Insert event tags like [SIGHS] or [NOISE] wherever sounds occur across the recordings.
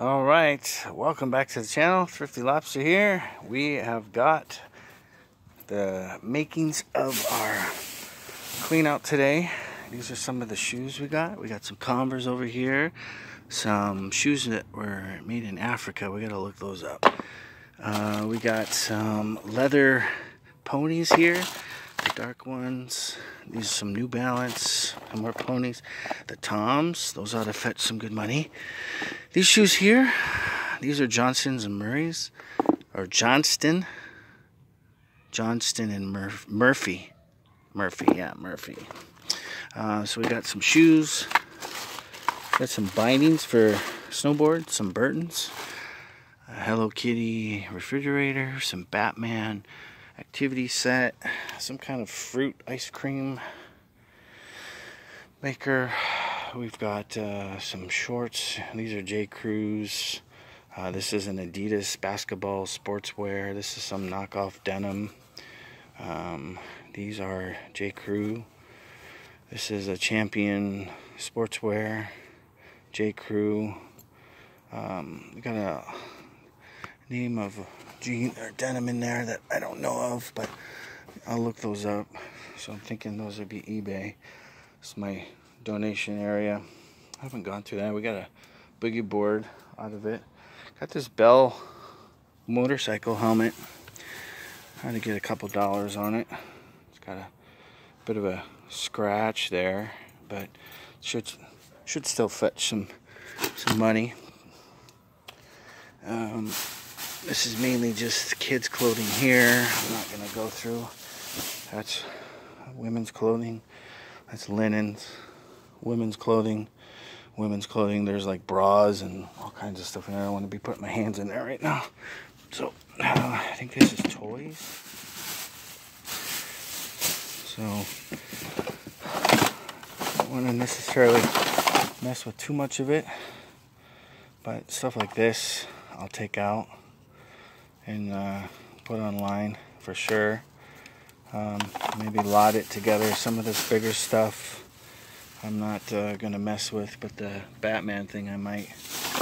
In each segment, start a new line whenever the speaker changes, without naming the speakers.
All right, welcome back to the channel. Thrifty Lobster here. We have got the makings of our clean out today. These are some of the shoes we got. We got some Converse over here. Some shoes that were made in Africa. We got to look those up. Uh, we got some leather ponies here the dark ones. These are some New Balance, some more ponies. The Toms, those ought to fetch some good money. These shoes here, these are Johnston's and Murray's, or Johnston. Johnston and Murf Murphy. Murphy, yeah, Murphy. Uh, so we got some shoes. Got some bindings for snowboard, some Burtons, a Hello Kitty refrigerator, some Batman, activity set, some kind of fruit ice cream maker. We've got uh, some shorts. These are J. Crew's. Uh, this is an Adidas basketball sportswear. This is some knockoff denim. Um, these are J. Crew. This is a Champion sportswear. J. Crew. Um, we got a name of jean or denim in there that I don't know of, but I'll look those up. So I'm thinking those would be eBay. It's my donation area. I haven't gone through that. We got a boogie board out of it. Got this Bell motorcycle helmet. Had to get a couple dollars on it. It's got a bit of a scratch there, but should should still fetch some some money. Um, this is mainly just kids clothing here. I'm not to go through. That's women's clothing. That's linens. Women's clothing. Women's clothing. There's like bras and all kinds of stuff in there. I don't want to be putting my hands in there right now. So, uh, I think this is toys. So, I don't want to necessarily mess with too much of it. But stuff like this, I'll take out and uh, put online for sure. Um, maybe lot it together. Some of this bigger stuff I'm not uh, going to mess with, but the Batman thing I might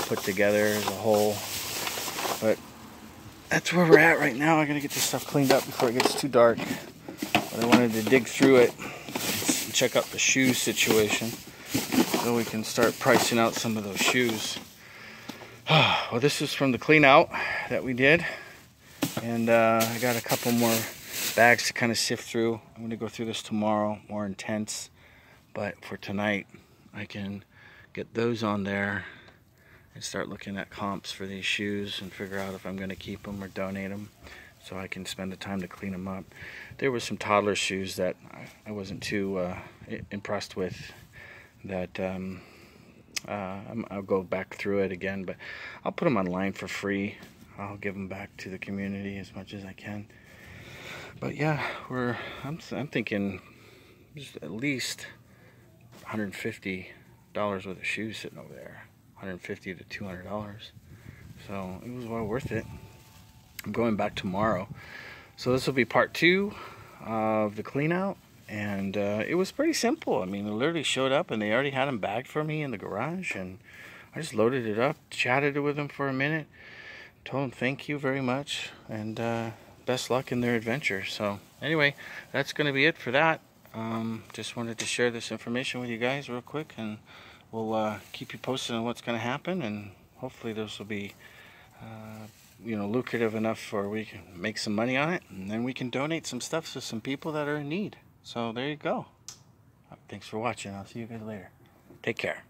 put together as a whole. But that's where we're at right now. I got to get this stuff cleaned up before it gets too dark. But I wanted to dig through it and check out the shoe situation so we can start pricing out some of those shoes. [SIGHS] well, this is from the clean out that we did. And uh, I got a couple more bags to kind of sift through. I'm going to go through this tomorrow, more intense. But for tonight, I can get those on there and start looking at comps for these shoes and figure out if I'm going to keep them or donate them so I can spend the time to clean them up. There were some toddler shoes that I wasn't too uh, impressed with that um, uh, I'll go back through it again, but I'll put them online for free I'll give them back to the community as much as I can. But yeah, we're I'm I'm thinking just at least 150 dollars worth of shoes sitting over there, 150 to 200 dollars. So it was well worth it. I'm going back tomorrow, so this will be part two of the clean out. And uh, it was pretty simple. I mean, they literally showed up and they already had them bagged for me in the garage, and I just loaded it up, chatted with them for a minute told them thank you very much and uh, best luck in their adventure. So anyway, that's going to be it for that. Um, just wanted to share this information with you guys real quick and we'll uh, keep you posted on what's going to happen and hopefully this will be uh, you know lucrative enough for we can make some money on it and then we can donate some stuff to some people that are in need. So there you go. Thanks for watching. I'll see you guys later. Take care.